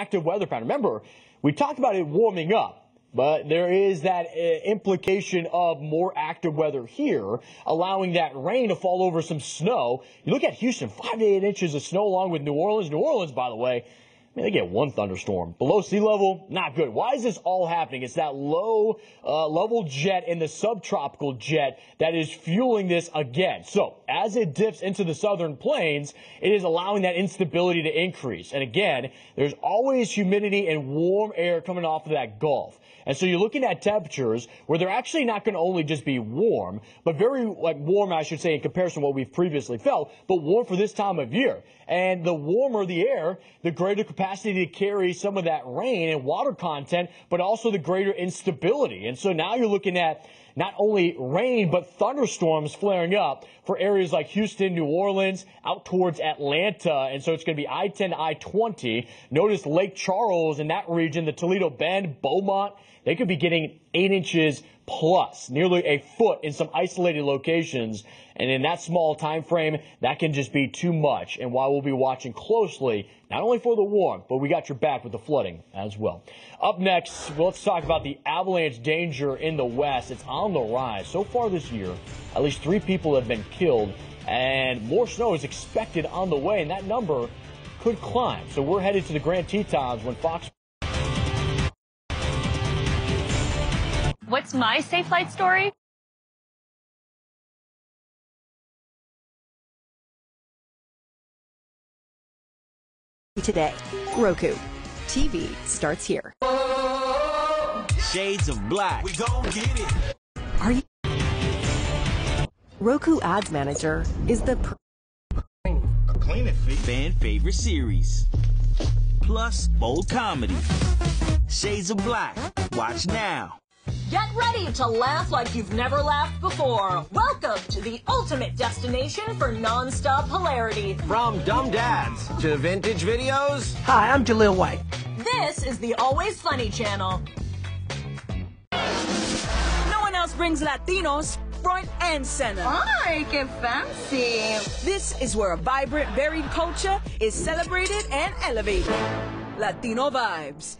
active weather pattern. Remember, we talked about it warming up. But there is that uh, implication of more active weather here, allowing that rain to fall over some snow. You look at Houston, five to eight inches of snow along with New Orleans. New Orleans, by the way, I mean, they get one thunderstorm. Below sea level, not good. Why is this all happening? It's that low uh, level jet and the subtropical jet that is fueling this again. So as it dips into the southern plains, it is allowing that instability to increase. And again, there's always humidity and warm air coming off of that Gulf. And so you're looking at temperatures where they're actually not going to only just be warm, but very like warm, I should say, in comparison to what we've previously felt, but warm for this time of year. And the warmer the air, the greater capacity to carry some of that rain and water content, but also the greater instability. And so now you're looking at not only rain, but thunderstorms flaring up for areas like Houston, New Orleans, out towards Atlanta. And so it's going to be I-10 I-20. Notice Lake Charles in that region, the Toledo Bend, Beaumont, they could be getting eight inches plus, nearly a foot in some isolated locations. And in that small time frame, that can just be too much. And while we'll be watching closely, not only for the warmth, but we got your back with the flooding as well. Up next, well, let's talk about the avalanche danger in the west. It's on the rise. So far this year, at least three people have been killed, and more snow is expected on the way, and that number could climb. So we're headed to the Grand Tetons when Fox. What's my safe flight story? Today, Roku. TV starts here. Shades of black. We gon' get it. Are you? Roku Ads Manager is the. Per- A cleaning fee. Fan favorite series. Plus bold comedy. Shades of black. Watch now. Get ready to laugh like you've never laughed before. Welcome to the ultimate destination for non-stop hilarity. From dumb dads to vintage videos. Hi, I'm Jaleel White. This is the Always Funny channel. Brings Latinos front and center. Ay, qué fancy. This is where a vibrant, varied culture is celebrated and elevated. Latino vibes.